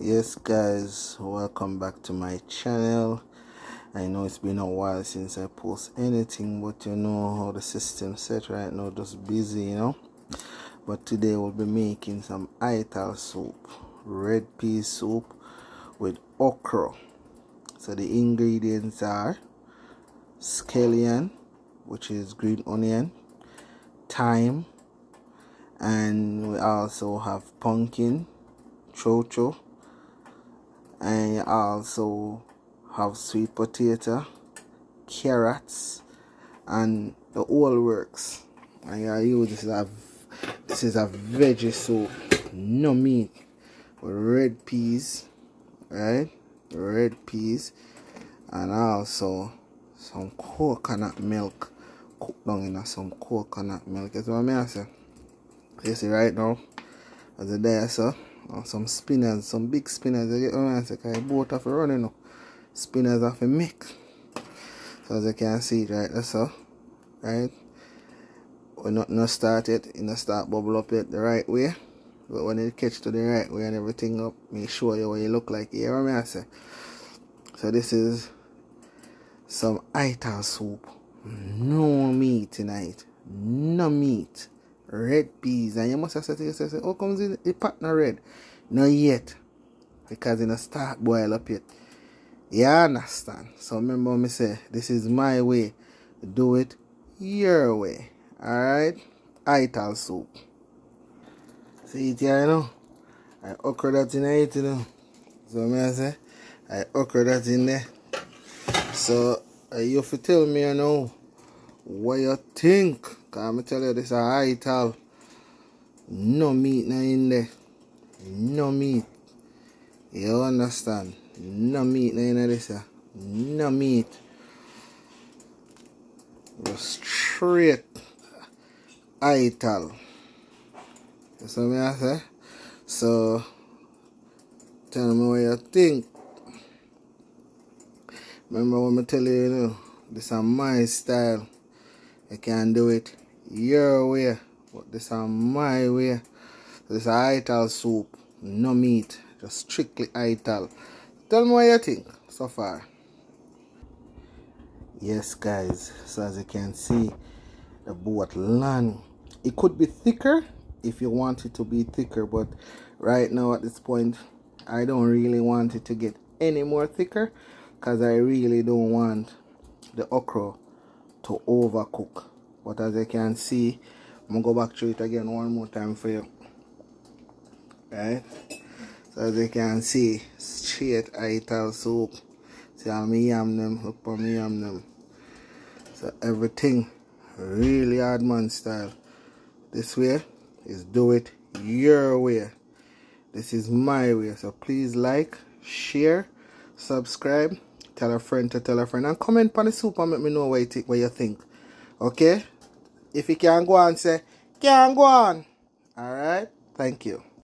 yes guys welcome back to my channel. I know it's been a while since i post anything but you know how the system set right now just busy you know? But today we'll be making some ital soup red pea soup with okra. So the ingredients are scallion which is green onion thyme and we also have pumpkin chocho and you also have sweet potato carrots and the oil works. And I use this is a this is a veggie soup. No meat. With red peas right? Red peas. And also some coconut milk. Cooked down in some coconut milk. That's what I say. You see right now as a there so or oh, some spinners, some big spinners. You get I say? Because boat have to run, you know. Spinners have to make. So as you can see, right, that's all. Right? We're not, not started, you know, start bubble up it the right way. But when it catch to the right way and everything up, make sure you what you look like. You hear what I say? So this is some ital soup. No meat tonight. No meat red peas and you must have said to yourself, how comes the, the partner red? Not yet. Because it start boil up yet. You understand? So remember me say, this is my way. Do it your way. Alright? Ital soup. See it you know? I okra that in it, you know? So me say, I okra that in there. So, uh, you have to tell me, you know, what you think. Cause I tell you this is a ital. No meat no in there. No meat. You understand? No meat no in this. No meat. Just straight ital. You see I say? So tell me what you think. Remember when I tell you, you know, this is my style. You can do it your way, but this is my way. This is ital soup, no meat, just strictly ital. Tell me what you think so far. Yes, guys, so as you can see, the boat land. It could be thicker if you want it to be thicker, but right now at this point, I don't really want it to get any more thicker because I really don't want the okra to overcook. But as you can see I'm gonna go back to it again one more time for you. Right? So as you can see straight ital soup. See how me yam them look for me yam them. So everything really hard man style. This way is do it your way. This is my way. So please like share subscribe tell a friend to tell a friend and comment on the soup and let me know what you think what you think okay if you can go on, say, can go on. Alright? Thank you.